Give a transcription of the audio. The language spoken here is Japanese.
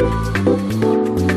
うん。